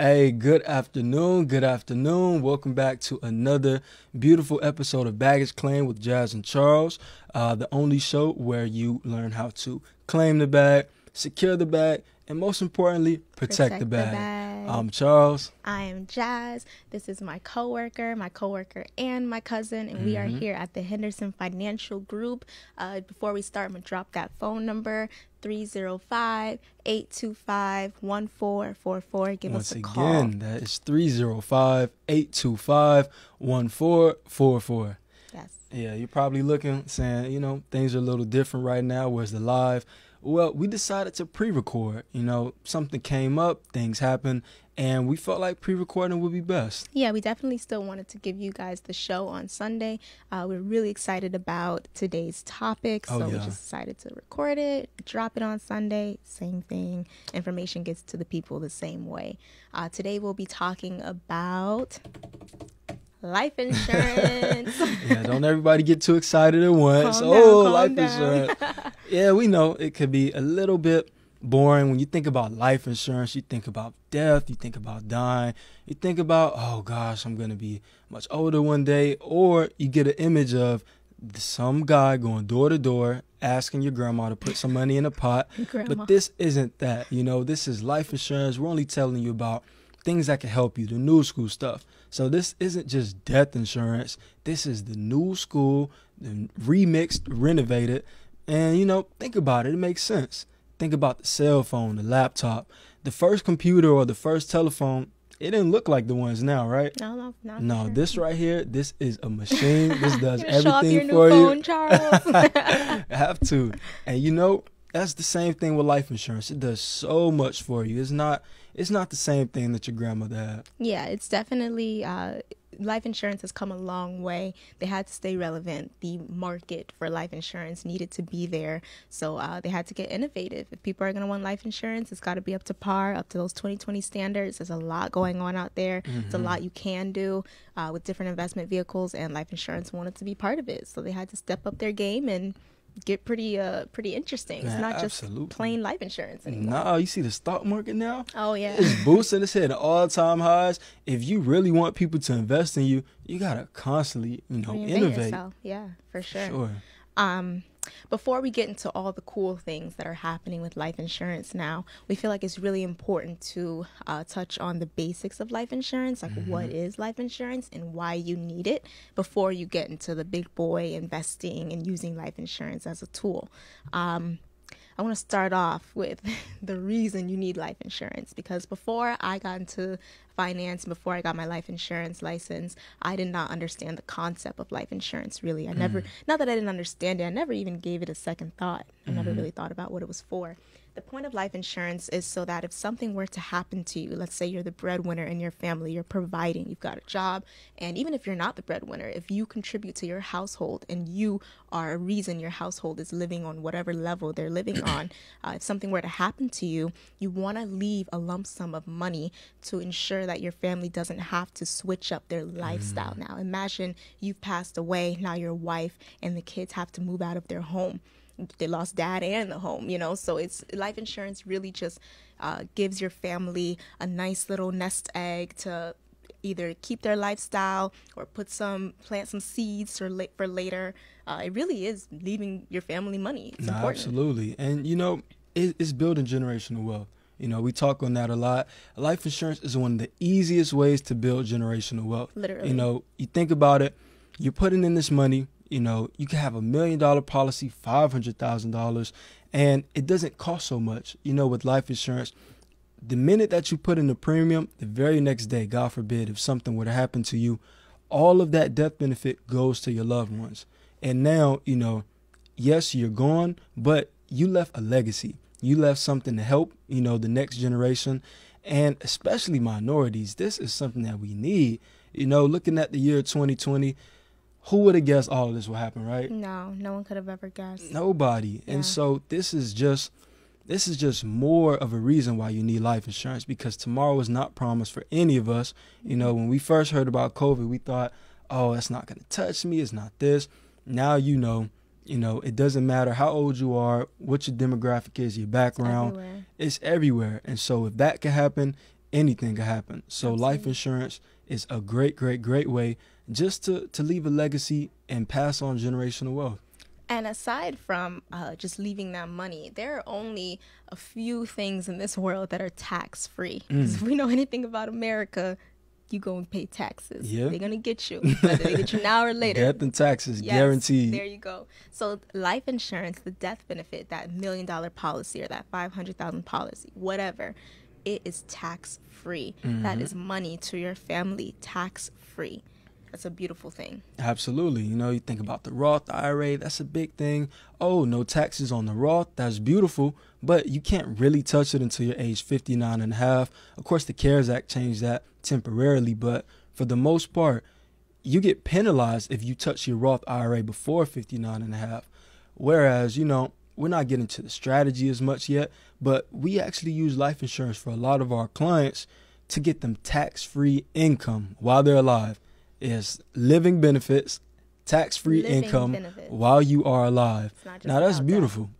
Hey, good afternoon. Good afternoon. Welcome back to another beautiful episode of Baggage Claim with Jaz and Charles, uh, the only show where you learn how to claim the bag, secure the bag, and most importantly, protect, Protect the the bag. bag. I'm Charles. I am Jaz. This is my coworker, my coworker, and my cousin, and we are here at the Henderson Financial Group. Uh, before we start, I'm gonna drop that phone number 305-825-1444. Give Once us a call. again, that is 305 825 1444. Yes. Yeah, you're probably looking, saying, you know, things are a little different right now. Where's the live? Well, we decided to pre record. You know, something came up, things happened, and we felt like pre recording would be best. Yeah, we definitely still wanted to give you guys the show on Sunday. Uh, we're really excited about today's topic, so Oh, we just decided to record it, drop it on Sunday. Same thing. Information gets to the people the same way. Uh, today we'll be talking about life insurance. Yeah, don't everybody get too excited at once. Calm oh, down, life down. insurance. yeah, we know it could be a little bit boring. When you think about life insurance, you think about death, you think about dying, you think about, oh gosh, I'm going to be much older one day, or you get an image of some guy going door to door asking your grandma to put some money in a pot. Grandma. But this isn't that. You know, this is life insurance. We're only telling you about things that can help you, the new school stuff. So this isn't just death insurance. This is the new school, the remixed, renovated. And you know, think about it. It makes sense. Think about the cell phone, the laptop, the first computer or the first telephone. It didn't look like the ones now, right? no, no, not No, sure. this right here, this is a machine. This does gonna show off your everything new for phone, you. Charles. have to. And you know, that's the same thing with life insurance. It does so much for you. It's not it's not the same thing that your grandmother had. Yeah, it's definitely uh, life insurance has come a long way. They had to stay relevant. The market for life insurance needed to be there, so uh, they had to get innovative. If people are going to want life insurance, it's got to be up to par, up to those 2020 standards. There's a lot going on out there. It's a lot you can do uh, with different investment vehicles, and life insurance wanted to be part of it, so they had to step up their game and get pretty uh pretty interesting. It's Man, not just plain life insurance anymore. No, you see the stock market now? Oh yeah. It's boosting its head all time highs. If you really want people to invest in you, you gotta constantly, you know, Reinvent innovate. yourself. Yeah, for sure. Sure. Um, before we get into all the cool things that are happening with life insurance now, we feel like it's really important to uh, touch on the basics of life insurance, like what is life insurance and why you need it before you get into the big boy investing and using life insurance as a tool. Um, I want to start off with the reason you need life insurance because before I got into finance, before I got my life insurance license, I did not understand the concept of life insurance really. I never, mm. not that I didn't understand it, I never even gave it a second thought. I never mm-hmm. really thought about what it was for. The point of life insurance is so that if something were to happen to you, let's say you're the breadwinner in your family, you're providing, you've got a job, and even if you're not the breadwinner, if you contribute to your household and you are a reason your household is living on whatever level they're living on, uh, if something were to happen to you, you want to leave a lump sum of money to ensure that your family doesn't have to switch up their lifestyle now. Imagine you've passed away, now your wife and the kids have to move out of their home they lost dad and the home you know so it's life insurance really just uh, gives your family a nice little nest egg to either keep their lifestyle or put some plant some seeds for, la- for later uh, it really is leaving your family money it's No, important absolutely. And you know, it, it's building generational wealth. You know, we talk on that a lot. Life insurance is one of the easiest ways to build generational wealth. Literally. You know, you think about it, you're putting in this money, you know, you can have a million dollar policy, $500,000, and it doesn't cost so much. You know, with life insurance, the minute that you put in the premium, the very next day, God forbid, if something were to happen to you, all of that death benefit goes to your loved ones. And now, you know, yes, you're gone, but you left a legacy. You left something to help, you know, the next generation and especially minorities. This is something that we need. You know, looking at the year 2020, who would have guessed all of this would happen, right? no no one could have ever guessed Nobody. Yeah. And so this is just this is just more of a reason why you need life insurance because tomorrow is not promised for any of us. You know, when we first heard about COVID, we thought, "Oh, that's not going to touch me. It's not this." Now you know, you know, it doesn't matter how old you are, what your demographic is, your background. It's everywhere. It's everywhere. And so if that can happen, anything can happen. So life insurance is a great, great, great way just to to leave a legacy and pass on generational wealth. And aside from uh, just leaving that money, there are only a few things in this world that are tax free. Because if we know anything about America, you go and pay taxes. Yeah. They're gonna get you, whether they get you now or later. Death and taxes Yes, guaranteed. There you go. So life insurance, the death benefit, that million dollar policy or that five hundred thousand policy, whatever, it is tax free. Mm-hmm. is money to your family, tax free. That's a beautiful thing. Absolutely. You know, you think about the Roth IRA, that's a big thing. Oh, no taxes on the Roth, that's beautiful, but you can't really touch it until you're age 59 and a half. Of course, the CARES Act changed that temporarily, but for the most part, you get penalized if you touch your Roth IRA before 59 and a half. Whereas, you know, we're not getting to the strategy as much yet, but we actually use life insurance for a lot of our clients to get them tax-free income while they're alive. Is living benefits, tax-free income benefits. while you are alive. It's not just Now that's beautiful.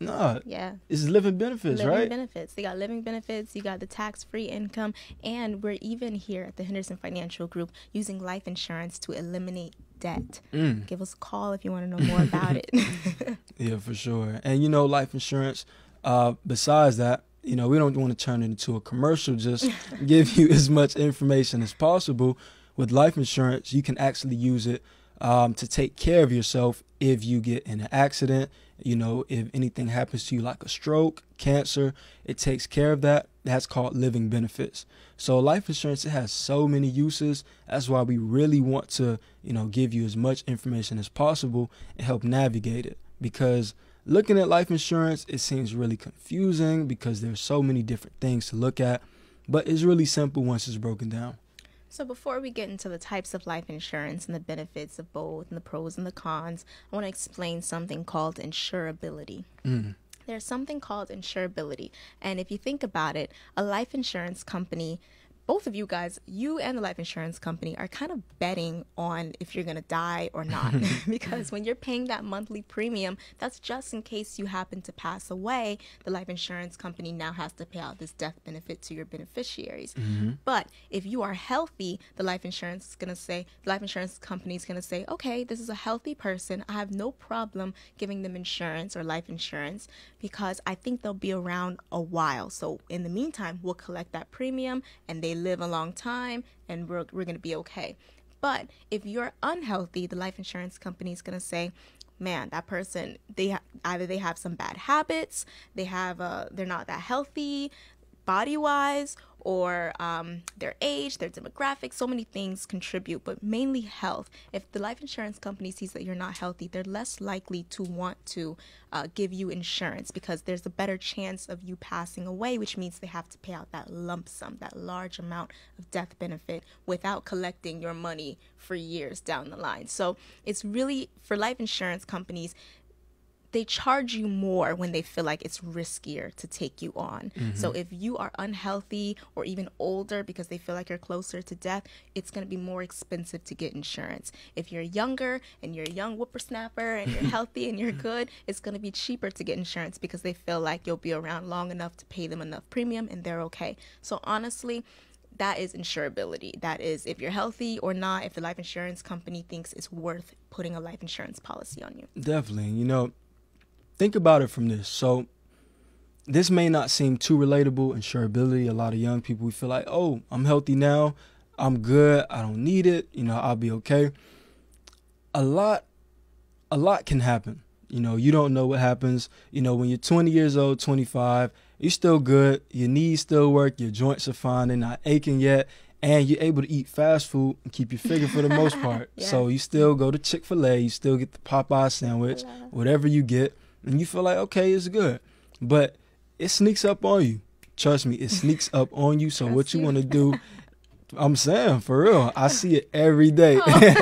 Nah, Yeah. it's living benefits, right? living right? benefits. They got living benefits. You got the tax-free income, and we're even here at the Henderson Financial Group using life insurance to eliminate debt. Mm. Give us a call if you want to know more about it. Yeah, for sure. And you know, life insurance. Uh, besides that, you know, we don't want to turn it into a commercial. Just give you as much information as possible. With life insurance, you can actually use it um, to take care of yourself if you get in an accident. You know, if anything happens to you, like a stroke, cancer, it takes care of that. That's called living benefits. So life insurance it has so many uses. That's why we really want to, you know, give you as much information as possible and help navigate it. Because looking at life insurance, it seems really confusing because there's so many different things to look at. But it's really simple once it's broken down. So before we get into the types of life insurance and the benefits of both and the pros and the cons, I want to explain something called insurability. Mm. There's something called insurability. And if you think about it, a life insurance company, both of you guys, you and the life insurance company are kind of betting on if you're going to die or not. because when you're paying that monthly premium, that's just in case you happen to pass away. The life insurance company now has to pay out this death benefit to your beneficiaries. Mm-hmm. But if you are healthy, the life insurance is going to say, the life insurance company is going to say, okay, this is a healthy person. I have no problem giving them insurance or life insurance because I think they'll be around a while. So in the meantime, we'll collect that premium and they live a long time and we're, we're going to be okay. But if you're unhealthy, the life insurance company is going to say, man, that person, they ha- either they have some bad habits, they have, uh, they're not that healthy body wise, or um, their age, their demographics, so many things contribute, but mainly health. If the life insurance company sees that you're not healthy, they're less likely to want to uh, give you insurance because there's a better chance of you passing away, which means they have to pay out that lump sum, that large amount of death benefit without collecting your money for years down the line. So it's really for life insurance companies, they charge you more when they feel like it's riskier to take you on. Mm-hmm. So if you are unhealthy or even older because they feel like you're closer to death, it's going to be more expensive to get insurance. If you're younger and you're a young whippersnapper and you're healthy and you're good, it's going to be cheaper to get insurance because they feel like you'll be around long enough to pay them enough premium and they're okay. So honestly, that is insurability. That is if you're healthy or not, if the life insurance company thinks it's worth putting a life insurance policy on you. Definitely. You know, think about it from this. So, this may not seem too relatable. Insurability. A lot of young people we feel like, oh, I'm healthy now. I'm good. I don't need it. You know, I'll be okay. A lot, a lot can happen. You know, you don't know what happens. You know, when you're 20 years old, 25, you're still good. Your knees still work. Your joints are fine. They're not aching yet. And you're able to eat fast food and keep your figure for the most part. Yeah. So you still go to Chick fil A. You still get the Popeye sandwich, whatever you get. And you feel like, okay, it's good. But it sneaks up on you. Trust me, it sneaks up on you. So what you want to do, I'm saying for real, I see it every day. Oh.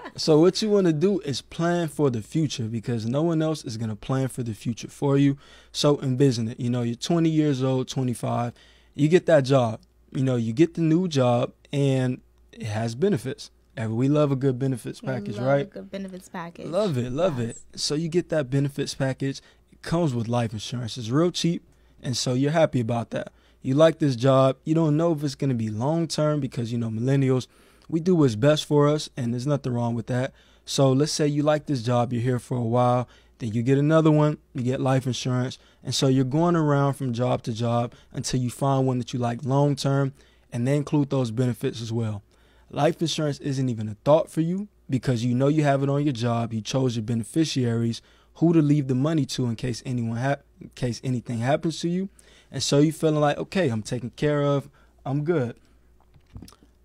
so what you want to do is plan for the future because no one else is going to plan for the future for you. So envision it. You know, you're 20 years old, 25, you get that job. You know, you get the new job and it has benefits. And we love a good benefits package, right? A good benefits package. Love it, love Yes. it. So you get that benefits package. It comes with life insurance. It's real cheap, and so you're happy about that. You like this job. You don't know if it's going to be long term because, you know, millennials, we do what's best for us, and there's nothing wrong with that. So let's say you like this job, you're here for a while, then you get another one, you get life insurance. And so you're going around from job to job until you find one that you like long term, and they include those benefits as well. Life insurance isn't even a thought for you because you know you have it on your job. You chose your beneficiaries, who to leave the money to in case anyone ha- in case anything happens to you, and so you feeling like okay, I'm taken care of, I'm good.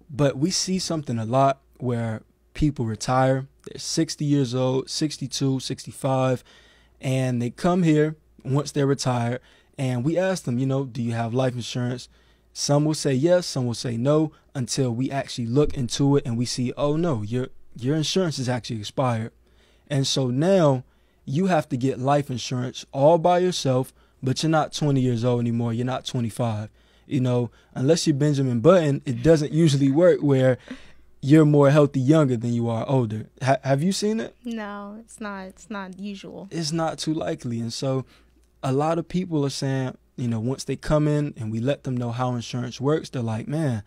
But we see something a lot where people retire. They're 60 years old, 62, 65, and they come here once they're retired, and we ask them, you know, do you have life insurance? Some will say yes, some will say no, until we actually look into it and we see, oh no, your your insurance is actually expired. And so now you have to get life insurance all by yourself, but you're not 20 years old anymore. You're not 25. You know, unless you're Benjamin Button, it doesn't usually work where you're more healthy younger than you are older. Ha- have you seen it? No, it's not. It's not usual. It's not too likely. And so a lot of people are saying, you know, once they come in and we let them know how insurance works, they're like, man,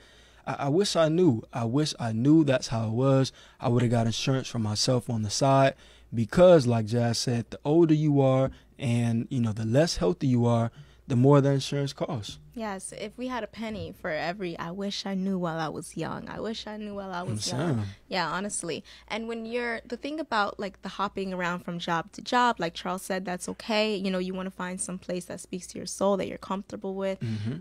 I, I wish I knew. I wish I knew that's how it was. I would have got insurance for myself on the side because, like Jaz said, the older you are and, you know, the less healthy you are, the more the insurance costs. Yes, if we had a penny for every I wish I knew while I was young. I wish I knew while I was I'm young. saying. Yeah, honestly. And when you're the thing about like the hopping around from job to job, like Charles said, that's okay. You know, you want to find some place that speaks to your soul that you're comfortable with.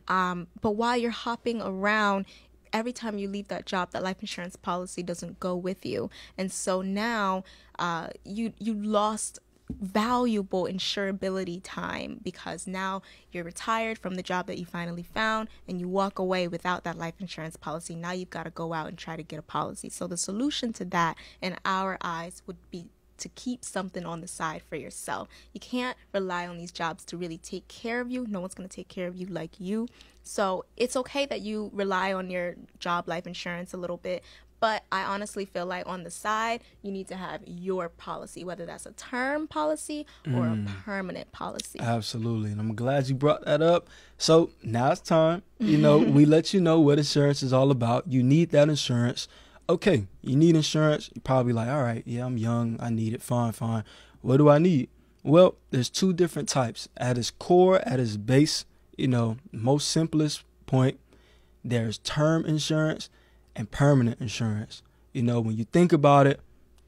Um, but while you're hopping around, every time you leave that job, that life insurance policy doesn't go with you, and so now uh, you you lost valuable insurability time because now you're retired from the job that you finally found and you walk away without that life insurance policy. Now you've got to go out and try to get a policy. So the solution to that in our eyes would be to keep something on the side for yourself. You can't rely on these jobs to really take care of you. No one's going to take care of you like you. So it's okay that you rely on your job life insurance a little bit, but I honestly feel like on the side, you need to have your policy, whether that's a term policy or a mm. permanent policy. Absolutely. And I'm glad you brought that up. So now it's time. You know, we let you know what insurance is all about. You need that insurance. Okay, you need insurance. You're probably like, all right, yeah, I'm young. I need it. Fine, fine. What do I need? Well, there's two different types. At its core, at its base, you know, most simplest point, there's term insurance and permanent insurance. You know, when you think about it,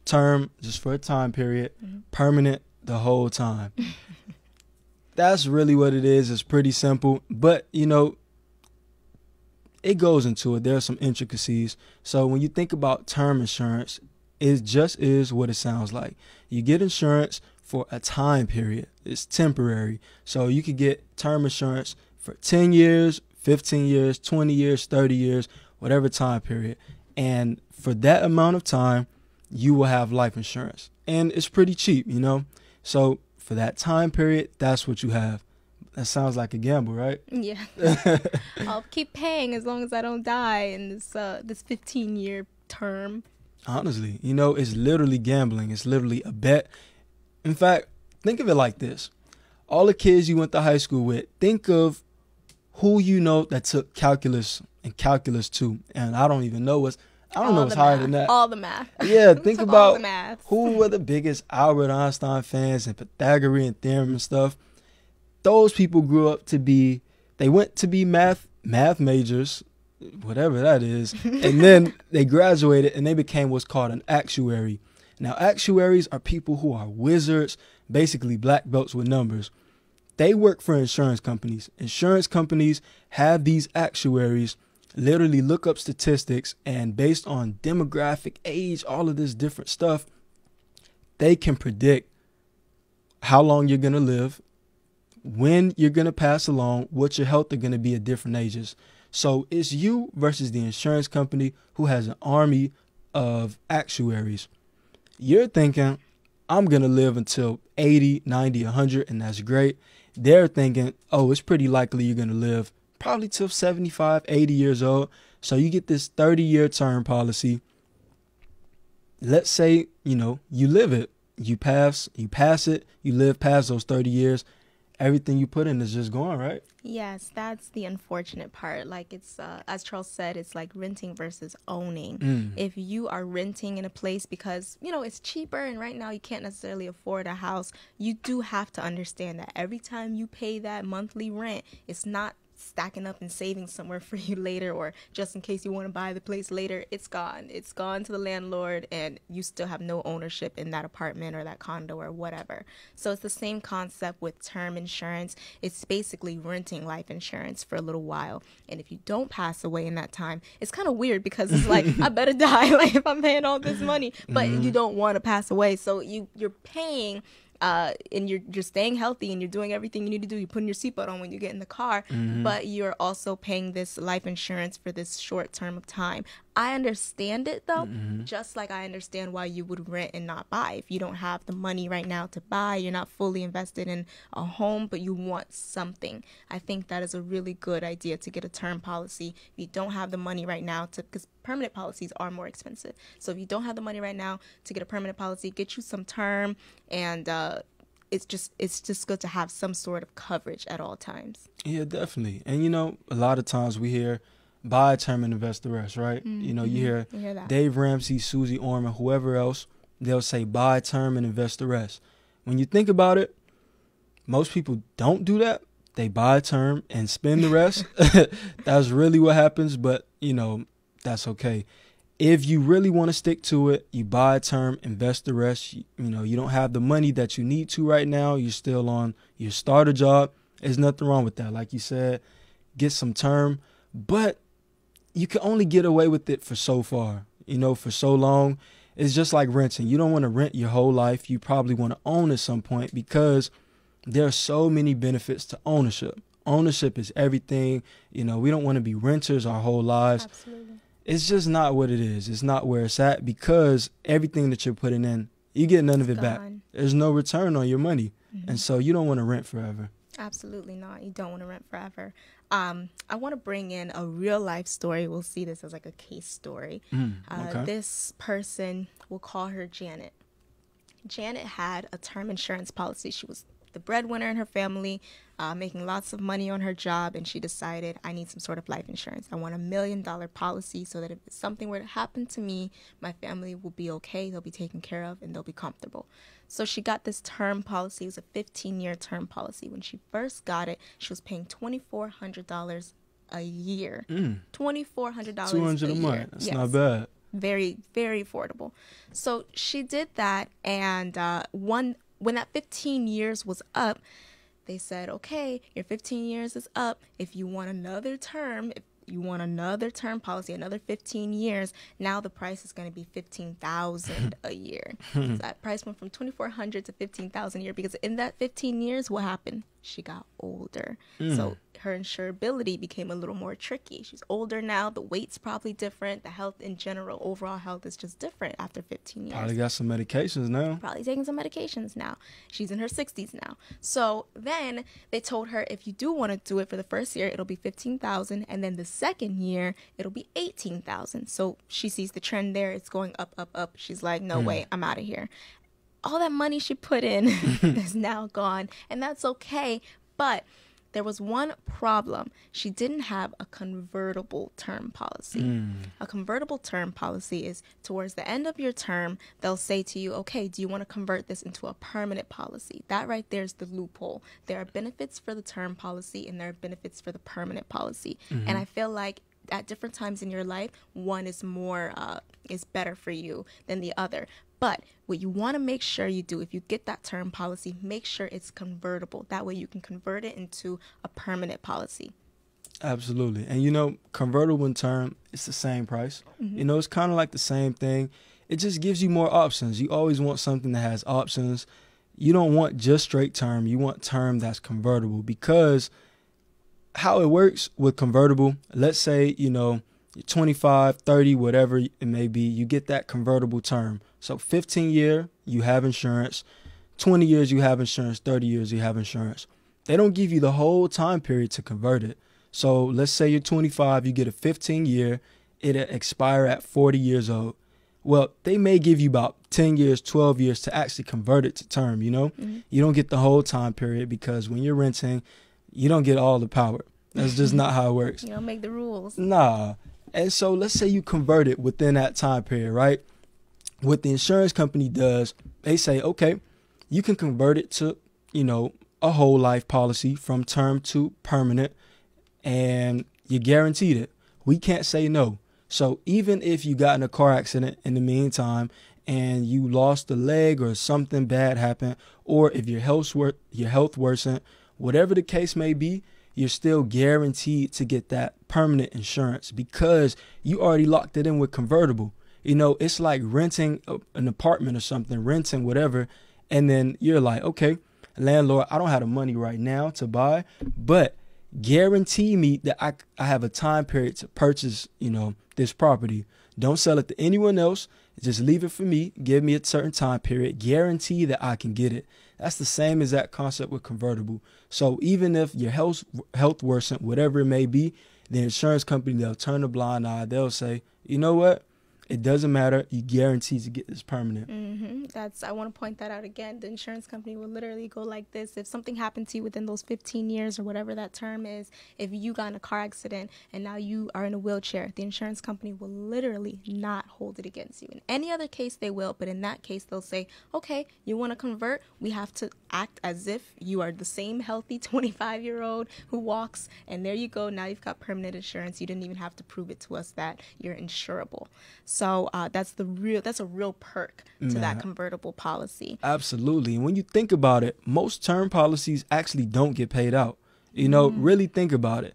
term just for a time period, mm-hmm. permanent the whole time. That's really what it is. It's pretty simple, but you know, it goes into it. There are some intricacies. So when you think about term insurance, it just is what it sounds like. You get insurance for a time period. It's temporary. So you could get term insurance for 10 years, 15 years, 20 years, 30 years, whatever time period. And for that amount of time, you will have life insurance. And it's pretty cheap, you know? So for that time period, that's what you have. That sounds like a gamble, right? Yeah. I'll keep paying as long as I don't die in this uh, this 15 year term. Honestly, you know, it's literally gambling. It's literally a bet. In fact, think of it like this. All the kids you went to high school with, think of who you know that took calculus and calculus too. And I don't even know what's I don't All know what's higher math. than that. All the math. Yeah, think Took all the about math. who were the biggest Albert Einstein fans and Pythagorean theorem and stuff. Those people grew up to be they went to be math math majors, whatever that is, and then they graduated and they became what's called an actuary. Now actuaries are people who are wizards, basically black belts with numbers. They work for insurance companies. Insurance companies have these actuaries literally look up statistics and based on demographic, age, all of this different stuff, they can predict how long you're going to live, when you're going to pass along, what your health are going to be at different ages. So it's you versus the insurance company who has an army of actuaries. You're thinking, I'm going to live until 80, 90, 100, and that's great. They're thinking, oh, it's pretty likely you're going to live probably till 75, 80 years old. So you get this 30 year term policy. Let's say, you know, you live it. You pass, you pass it, you live past those 30 years, everything you put in is just gone, right? Yes, that's the unfortunate part. Like it's uh, as Charles said, it's like renting versus owning. Mm. If you are renting in a place because, you know, it's cheaper and right now you can't necessarily afford a house, you do have to understand that every time you pay that monthly rent, it's not stacking up and saving somewhere for you later or just in case you want to buy the place later it's gone. It's gone to the landlord and you still have no ownership in that apartment or that condo or whatever. So it's the same concept with term insurance. It's basically renting life insurance for a little while and if you don't pass away in that time it's kind of weird because it's like i better die like if i'm paying all this money. But Mm-hmm. you don't want to pass away so you you're paying uh, and you're you're staying healthy and you're doing everything you need to do. You're putting your seatbelt on when you get in the car, Mm-hmm. but you're also paying this life insurance for this short term of time. I understand it though, Mm-hmm. just like I understand why you would rent and not buy. If you don't have the money right now to buy, you're not fully invested in a home, but you want something. I think that is a really good idea to get a term policy. If you don't have the money right now to, because permanent policies are more expensive. So if you don't have the money right now to get a permanent policy, get you some term and uh, it's just it's just good to have some sort of coverage at all times. Yeah, definitely. And you know, a lot of times we hear buy a term and invest the rest, right? You know, you mm-hmm. hear You hear that? Dave Ramsey, Susie Orman, whoever else, they'll say buy a term and invest the rest. When you think about it, most people don't do that. They buy a term and spend the rest. that's really what happens, but you know, that's okay. If you really want to stick to it, you buy a term, invest the rest. You, you know, you don't have the money that you need to right now. You're still on your starter job. There's nothing wrong with that. Like you said, get some term, but you can only get away with it for so far. You know, for so long. It's just like renting. You don't want to rent your whole life. You probably want to own at some point because there are so many benefits to ownership. Ownership is everything. You know, we don't want to be renters our whole lives. Absolutely. It's just not what it is. It's not where it's at because everything that you're putting in, you get none of it back. There's no return on your money. Mm-hmm. And so you don't want to rent forever. Absolutely not. You don't want to rent forever. Um, I want to bring in a real life story. We'll see this as like a case story. Mm, Uh. This person, we'll call her Janet. Janet had a term insurance policy. She was the breadwinner in her family, uh, making lots of money on her job, and she decided, I need some sort of life insurance. I want a million dollar policy so that if something were to happen to me, my family will be okay, they'll be taken care of, and they'll be comfortable. So she got this term policy. It was a 15 year term policy. When she first got it, she was paying $2,400 a year. Mm, $2,400 Two hundred a a month. That's Yes not bad. very very affordable so she did that and uh, one when that 15 years was up they said okay your 15 years is up. If you want another term if you want another term policy another 15 years now the price is going to be 15000 a year. So that price went from 2400 to 15000 a year because in that 15 years what happened she got older so hmm. her insurability became a little more tricky. She's older now. The weight's probably different. The health in general, overall health is just different after 15 years. Probably got some medications now. Probably taking some medications now. She's in her 60s now. So then they told her if you do want to do it for the first year, it'll be 15,000 and then the second year it'll be 18,000. So she sees the trend there. It's going up up up. She's like, "No hmm. way, I'm out of here." All that money she put in is now gone, and that's okay, but there was one problem. She didn't have a convertible term policy. A convertible term policy is towards the end of your term, they'll say to you, okay, do you want to convert this into a permanent policy? That right there is the loophole. There are benefits for the term policy and there are benefits for the permanent policy. And I feel like at different times in your life, one is more uh, is better for you than the other. But what you want to make sure you do, if you get that term policy, make sure it's convertible. That way you can convert it into a permanent policy. Absolutely. And you know, convertible in term, it's the same price. Mm-hmm. You know, it's kind of like the same thing. It just gives you more options. You always want something that has options. You don't want just straight term. You want term that's convertible because how it works with convertible, let's say, you know, you're 25, 30, whatever it may be, you get that convertible term. So 15 year, you have insurance. 20 years, you have insurance. 30 years, you have insurance. They don't give you the whole time period to convert it. So let's say you're 25, you get a 15 year, it'll expire at 40 years old. Well, they may give you about 10 years, 12 years to actually convert it to term, you know? Mhm. You don't get the whole time period because when you're renting, you don't get all the power. That's just not how it works. You don't make the rules. Nah. And so let's say you convert it within that time period, right? What the insurance company does, they say, okay, you can convert it to, you know, a whole life policy from term to permanent and you're guaranteed it. We can't say no. So even if you got in a car accident in the meantime and you lost a leg or something bad happened, or if your health wor- your health worsened, whatever the case may be, you're still guaranteed to get that permanent insurance because you already locked it in with convertible. You know, it's like renting a, an apartment or something, renting whatever, and then you're like, okay, landlord, I don't have the money right now to buy, but guarantee me that I, I have a time period to purchase, you know, this property. Don't sell it to anyone else. Just leave it for me. Give me a certain time period. Guarantee that I can get it. That's the same exact concept with convertible. So even if your health health worsen, whatever it may be, the insurance company they'll turn a blind eye. They'll say, you know what? It doesn't matter. You guarantee to get this permanent. hmm That's I want to point that out again. The insurance company will literally go like this: if something happened to you within those 15 years or whatever that term is, if you got in a car accident and now you are in a wheelchair, the insurance company will literally not hold it against you. In any other case, they will, but in that case, they'll say, "Okay, you want to convert? We have to act as if you are the same healthy 25 year old who walks, and there you go. Now you've got permanent insurance. You didn't even have to prove it to us that you're insurable." Uh, that's the real that's a real perk to that convertible policy. Absolutely. And when you think about it, most term policies actually don't get paid out. You know, really think about it.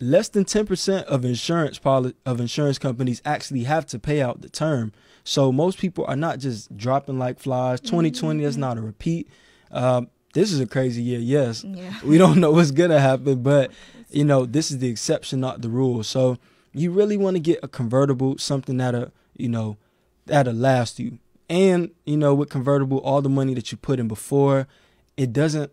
Less than 10% of insurance poli- of insurance companies actually have to pay out the term. So most people are not just dropping like flies. 2020 is not a repeat. Um, this is a crazy year, yes. Yeah. We don't know what's gonna happen, but you know, this is the exception, not the rule. So you really want to get a convertible, something that'll, you know, that'll last you. And, you know, with convertible, all the money that you put in before, it doesn't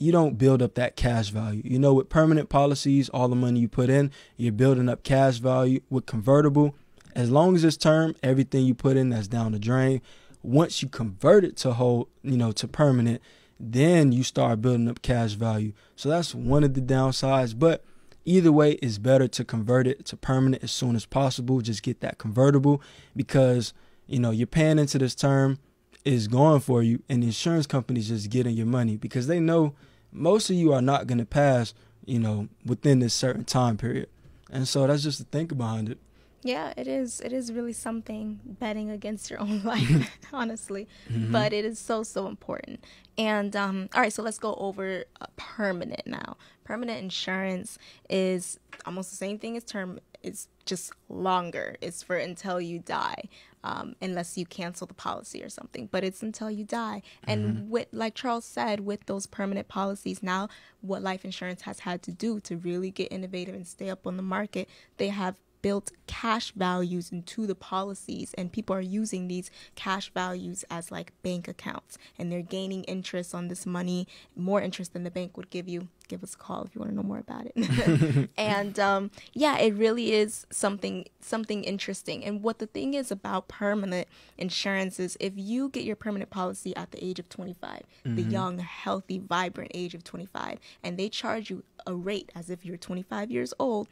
you don't build up that cash value. You know, with permanent policies, all the money you put in, you're building up cash value. With convertible, as long as it's term, everything you put in that's down the drain. Once you convert it to whole, you know, to permanent, then you start building up cash value. So that's one of the downsides. But either way, it's better to convert it to permanent as soon as possible. Just get that convertible because, you know, you're paying into this term is going for you and the insurance companies just getting your money because they know most of you are not going to pass, you know, within this certain time period. And so that's just the think behind it. Yeah, it is. It is really something betting against your own life, honestly. But it is so so important. And um, all right, so let's go over uh, permanent now. Permanent insurance is almost the same thing as term. It's just longer. It's for until you die, um, unless you cancel the policy or something. But it's until you die. And with like Charles said, with those permanent policies now, what life insurance has had to do to really get innovative and stay up on the market, they have built cash values into the policies and people are using these cash values as like bank accounts and they're gaining interest on this money more interest than the bank would give you. Give us a call if you want to know more about it. And um, yeah it really is something something interesting. And what the thing is about permanent insurance is if you get your permanent policy at the age of 25 the young healthy vibrant age of 25 and they charge you a rate as if you're 25 years old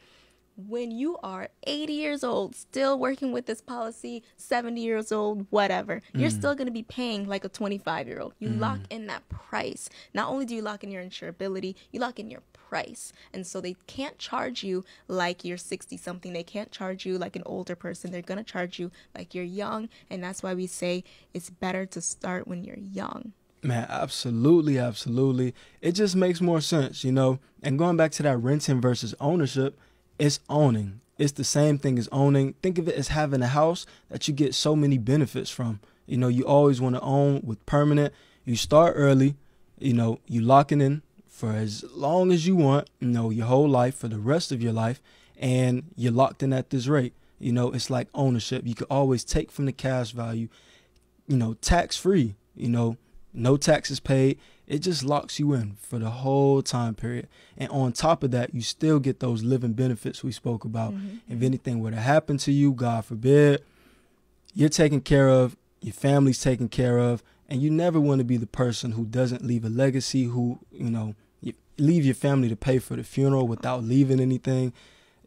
when you are 80 years old, still working with this policy, 70 years old, whatever, you're mm. still going to be paying like a 25 year old. You mm. lock in that price. Not only do you lock in your insurability, you lock in your price. And so they can't charge you like you're 60 something. They can't charge you like an older person. They're going to charge you like you're young. And that's why we say it's better to start when you're young. Man, absolutely, absolutely. It just makes more sense, you know. And going back to that renting versus ownership, it's owning. It's the same thing as owning. Think of it as having a house that you get so many benefits from. You know, you always want to own with permanent. You start early, you know, you locking in for as long as you want, you know, your whole life for the rest of your life, and you're locked in at this rate. You know, it's like ownership. You could always take from the cash value, you know, tax free, you know, no taxes paid. It just locks you in for the whole time period. And on top of that, you still get those living benefits we spoke about. Mm-hmm. If anything were to happen to you, God forbid, you're taken care of, your family's taken care of, and you never want to be the person who doesn't leave a legacy, who, you know, leave your family to pay for the funeral without leaving anything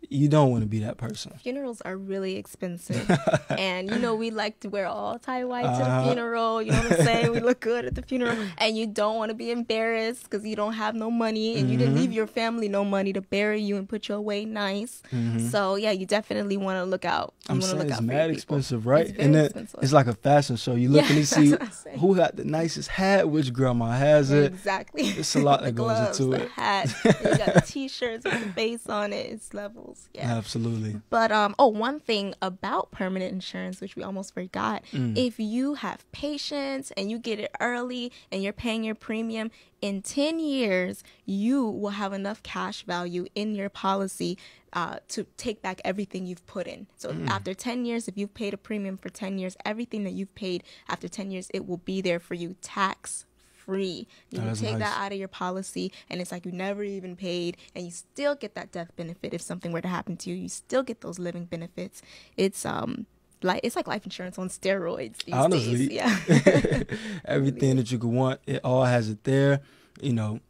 you don't want to be that person. Funerals are really expensive. and you know, we like to wear all tie white uh, to the uh-huh. funeral. You know what I'm saying? we look good at the funeral. And you don't want to be embarrassed because you don't have no money and mm-hmm. you didn't leave mm-hmm. your family no money to bury you and put you away nice. Mm-hmm. So yeah, you definitely want to look out. You I'm saying it's mad expensive, right? It's and then expensive. it's like a fashion show. You look yeah, and you see who got the nicest hat, which grandma has it. Exactly. It's a lot that gloves, goes into the it. Hat. you got the t-shirts with the face on it. It's levels. Yeah. Absolutely. But um oh one thing about permanent insurance which we almost forgot, mm. if you have patience and you get it early and you're paying your premium, in 10 years you will have enough cash value in your policy uh, to take back everything you've put in. So mm. after 10 years, if you've paid a premium for 10 years, everything that you've paid after 10 years, it will be there for you tax free. You take nice. that out of your policy, and it's like you never even paid, and you still get that death benefit if something were to happen to you. You still get those living benefits. It's um like it's like life insurance on steroids. Honestly, days. yeah. Everything that you could want, it all has it there. You know,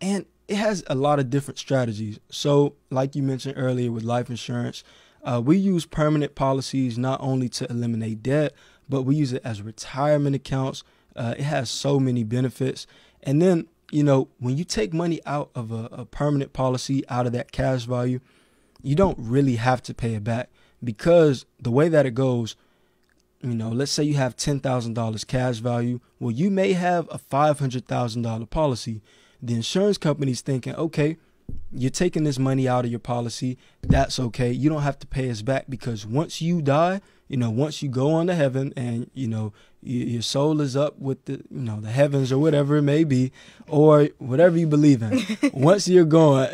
and it has a lot of different strategies. So, like you mentioned earlier with life insurance, uh, we use permanent policies not only to eliminate debt, but we use it as retirement accounts uh, it has so many benefits. And then, you know, when you take money out of a, a permanent policy, out of that cash value, you don't really have to pay it back because the way that it goes, you know, let's say you have $10,000 cash value. Well, you may have a $500,000 policy. The insurance company's thinking, okay, you're taking this money out of your policy. That's okay. You don't have to pay us back because once you die, you know, once you go on to heaven and, you know, your soul is up with the, you know, the heavens or whatever it may be, or whatever you believe in, once you're gone,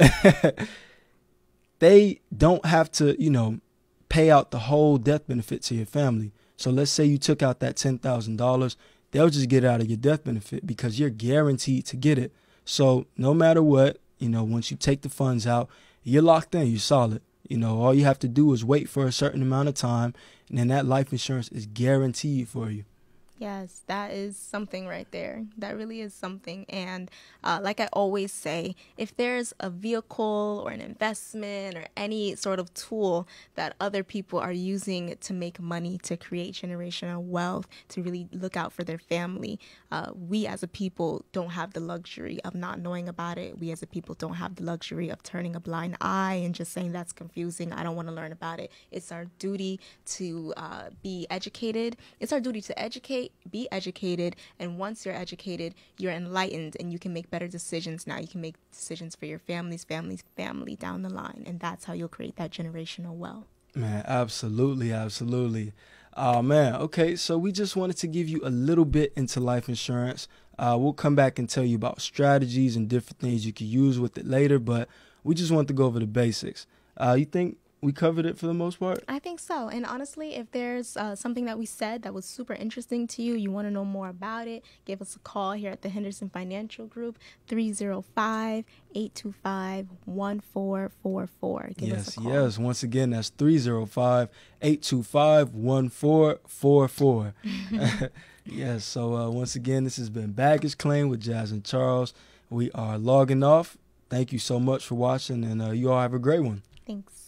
they don't have to, you know, pay out the whole death benefit to your family. So let's say you took out that $10,000, they'll just get out of your death benefit because you're guaranteed to get it. So no matter what, you know, once you take the funds out, you're locked in, you're solid. You know, all you have to do is wait for a certain amount of time, and then that life insurance is guaranteed for you. Yes, that is something right there. That really is something. And uh, like I always say, if there's a vehicle or an investment or any sort of tool that other people are using to make money, to create generational wealth, to really look out for their family, uh, we as a people don't have the luxury of not knowing about it. We as a people don't have the luxury of turning a blind eye and just saying that's confusing. I don't want to learn about it. It's our duty to uh, be educated. It's our duty to be educated, and once you're educated, you're enlightened and you can make better decisions now. You can make decisions for your families, families, family down the line, and that's how you'll create that generational wealth. Man, absolutely, absolutely. Oh man, okay, so we just wanted to give you a little bit into life insurance. Uh, we'll come back and tell you about strategies and different things you can use with it later, but we just want to go over the basics. Uh, you think we covered it for the most part. I think so. And honestly, if there's uh, something that we said that was super interesting to you, you want to know more about it, give us a call here at the Henderson Financial Group, 305 825 1444. Yes, yes. Once again, that's 305 825 1444. Yes, so uh, once again, this has been Baggage Claim with Jaz and Charles. We are logging off. Thank you so much for watching, and uh, you all have a great one. Thanks.